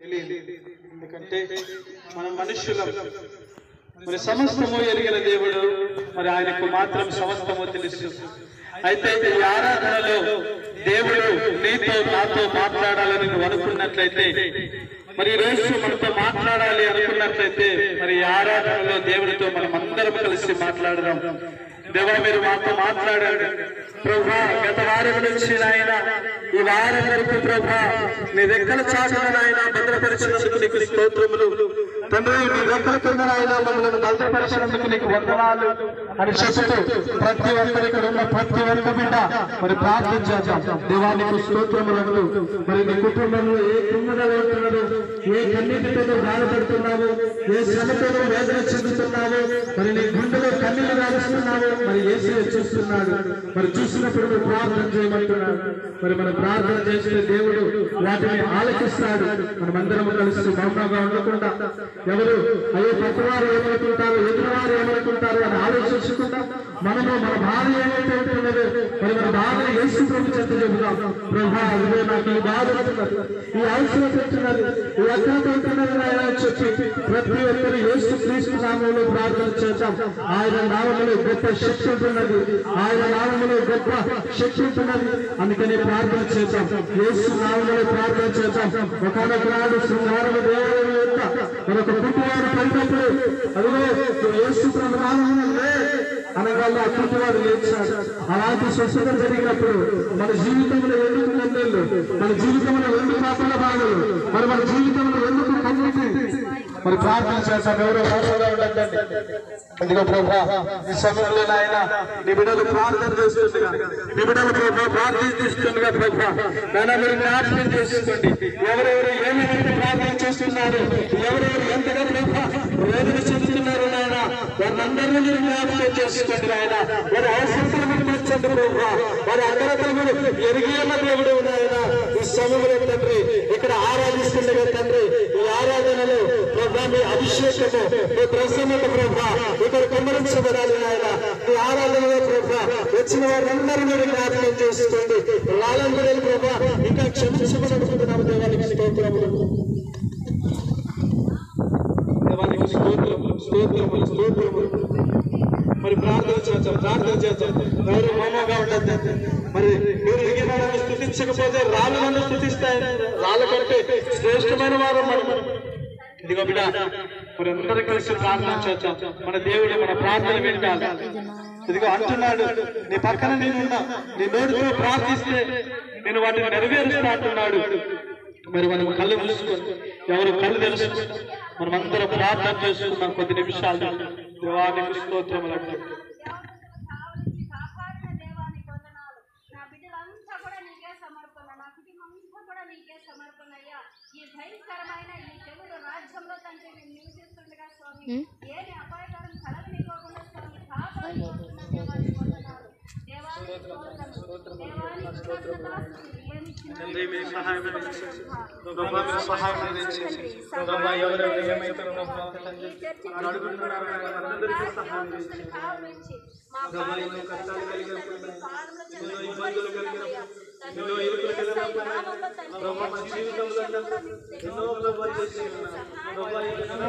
తెలియదు. ఎందుకంటే మన మనుష్యులం మరి సమస్తము ఎరిగిన దేవుడు మరి ఆయనకు మాత్రం సమస్తము తెలుసు. అయితే ఈ ఆరాధనలో దేవుడు నీతో నాతో మాట్లాడాలని నువ్వు అనుకున్నట్లయితే మరి రోజు మనతో మాట్లాడాలి అనుకున్నట్లయితే మరి ఆరాధనలో దేవుడితో మనం అందరం కలిసి మాట్లాడదాం. దేవా మీరు మాతో మాట్లాడండి. ప్రభా గత వారం నుంచి నాయన ఈ వారం వరకు ప్రభా నీ రెక్కల చాటున నాయన భద్రపరిచినందుకు నీకు స్తోత్రములు. తండ్రి నీ రెక్కల కింద నాయన మమ్మల్ని భద్రపరిచినందుకు నీకు వందనాలు అని చెబుతూ ప్రతి ఒక్కరు ఇక్కడ ఉన్న ప్రతి ఒక్క బిడ్డ మరి ప్రార్థన చేద్దాం. దేవానికి స్తోత్రములను మరి నీ కుటుంబంలో ఏ కుంగడలు ఉంటున్నారు ఏ కన్నీటితో బాధపడుతున్నావు ఏ శ్రమతో వేదన చెందుతున్నావు మరి నీ గుండెలో కన్నీలు రాలుస్తున్నావు మరి ఏసీ చూస్తున్నాడు. మరి చూసినప్పుడు నువ్వు ప్రార్థన చేయమంటున్నాడు. మరి మనం ప్రార్థన చేస్తే దేవుడు వాటిని ఆలకిస్తాడు. మనమందరం కలిసి మౌనంగా ఉండకుండా ఎవరు? అయ్యో పక్కవారు ఏమనుకుంటారు? ఎదురువారు ఏమనుకుంటారు? అని ఆలోచించకుండా మనము మన బాధ ఏమైతే ఉంటున్నదో మరి మన బాధను ఏసు ప్రభు చెత్త చెబుదాం. ప్రభా ఇదే నాకు ఈ బాధ ఈ అవసరం ఉంటున్నది ఈ అగ్రత ఉంటున్నది నాయన చెప్పి ప్రతి ఒక్కరు యేసు క్రీస్తు నామంలో ప్రార్థన చేద్దాం. ఆయన నామంలో గొప్ప శక్తి ఉంటున్నది. ఆయన నామంలో గొప్ప శక్తి ఉంటున్నది. అందుకని ప్రార్థన చేద్దాం. యేసు నామంలో ప్రార్థన చేద్దాం. ఒకనొక నాడు శృంగారము దేవుడు యొక్క మరొక కుటుంబాన్ని పడినప్పుడు అదిగో యేసు ప్రభు నామంలో అనగాళ్ళు ఆ పుట్టివాడు లేచాడు అలాంటి స్వచ్ఛత జరిగినప్పుడు మన జీవితంలో ఎందుకు కన్నీళ్ళు మన జీవితంలో ఎందుకు పాపల బాధలు మరి మన జీవితంలో ఎందుకు కన్నీటి మరి ప్రార్థన చేస్తాం ఎవరో మౌనంగా ఉండద్దండి ఇదిగో ప్రభా ఈ సమయంలో నాయన నీ బిడ్డలు ప్రార్థన చేస్తుండగా నీ బిడ్డలు ప్రభా ప్రార్థిస్తుండగా ప్రభా నాయన మీరు జ్ఞాపకం చేస్తుండీ ఎవరెవరు ఏమేమి ప్రార్థన చేస్తున్నారు ఎవరెవరు ఎంతగా ప్రభా వేదన చెందుతున్నారు తీర్చండి వారి దేవుడు ఈ సమయంలో తండ్రి ఇక్కడ ఆరాధిస్తుండగా తండ్రి ఈ ఆరాధనలో ప్రభా మీ అభిషేకము మీ ప్రసన్నత ప్రభా ఇక్కడ నాయన ఈ ఆరాధనలో ప్రభా వచ్చిన వారందరూ మీరు జ్ఞాపకం చేసుకోండి. లాలందరూ ప్రభా ఇంకా క్షమించమని దేవానికి స్తోత్రములు. స్తోత్రములు స్తోత్రములు స్తోత్రములు. మరి ప్రార్థన చేద్దాం ప్రార్థన చేద్దాం గౌరవ మౌనంగా ఉండద్దు మరి మీరు విగ్రహాలను స్థుతించకపోతే రాళ్ళు నన్ను స్థుతిస్తాయి. రాళ్ళ కంటే శ్రేష్టమైన వారు మనం ఇదిగో బిడ్డ మరి అందరూ కలిసి ప్రార్థన చేద్దాం. మన దేవుడు మన ప్రార్థన వింటాడు. ఇదిగో అంటున్నాడు నీ పక్కన నేనున్నా. నీ నోటితో ప్రార్థిస్తే నేను వాటిని నెరవేరుస్తా అంటున్నాడు మరి మనం కళ్ళు మూసుకొని ఎవరు కళ్ళు తెలుసు మనం అందరం ప్రార్థన చేసుకున్నాం కొద్ది నిమిషాలు. దేవానికి స్తోత్రములు అంటే కాపాడిన దేవానికి వందనాలు నా బిడ్డలంతా కూడా నీకే సమర్పణ. నా కుటుంబం అంతా కూడా నీకే సమర్పణ అయ్యా. ఈ భయంకరమైన ఈ తెగులు రాజ్యంలో తండ్రి నివసిస్తుండగా స్వామి ఏమి అపాయకరం కలగనివ్వకుండా స్వామి కాపాడుకుంటున్న దేవానికి వందనాలు దేవానికి స్తోత్రము. దేవానికి కృతజ్ఞతాస్తుతులు. ఏమి చిన్న తండ్రి మీ సహాయం ప్రభా, మీ సహాయం అందించండి. ప్రభా, ఎవరెవరు ఏమైతే ప్రభా, అడుగుతున్నారో సహాయం ప్రభా, ఎన్నో కష్టాలు కలిగినప్పుడు, ఎన్నో ఇబ్బందులు కలిగినప్పుడు, ఎన్నో ఇరుకులు కలిగినప్పుడు, ప్రభా, మా జీవితంలో ఎన్నో ప్రభావం చేసి ప్రభా, ఎన్నో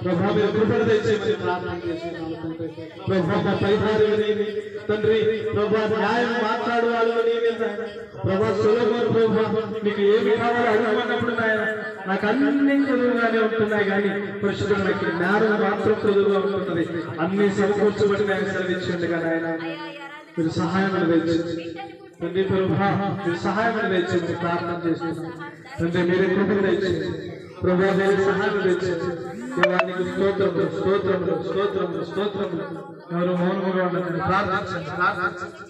ప్రభా మీరు కృపణ దయచేయమని ప్రార్థన చేస్తున్నాం తండ్రి ప్రభా పరిహారం తండ్రి ప్రభా న్యాయం మాట్లాడు వాళ్ళు ప్రభా సులభం ప్రభా మీకు ఏమి కావాలో అడగమన్నప్పుడు నాకు అన్ని చదువుగానే ఉంటున్నాయి కానీ పరిశుద్ధం నాకు జ్ఞానం మాత్రం చదువుగా ఉంటున్నది. అన్ని సమకూర్చబడి నేను సెలవిచ్చింది కదా ఆయన మీరు సహాయం దయచేయండి తండ్రి ప్రభా మీరు సహాయం దయచేయండి ప్రార్థన చేస్తున్నాను తండ్రి మీరే కృపణ దయచేయండి ప్రభా మీరు సహాయం దేవానికి స్తోత్రములు స్తోత్రములు స్తోత్రములు స్తోత్రములు. ఎవరు మౌనముగా ప్రార్థించండి. ప్రార్థించండి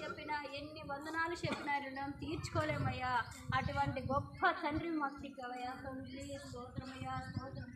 ఎన్ని వందనాలు చెప్పినా రుణం తీర్చుకోలేమయ్యా. అటువంటి గొప్ప తండ్రి మాకు దిక్కవయ్యా. తండ్రి స్తోత్రమయ్యా స్తోత్రం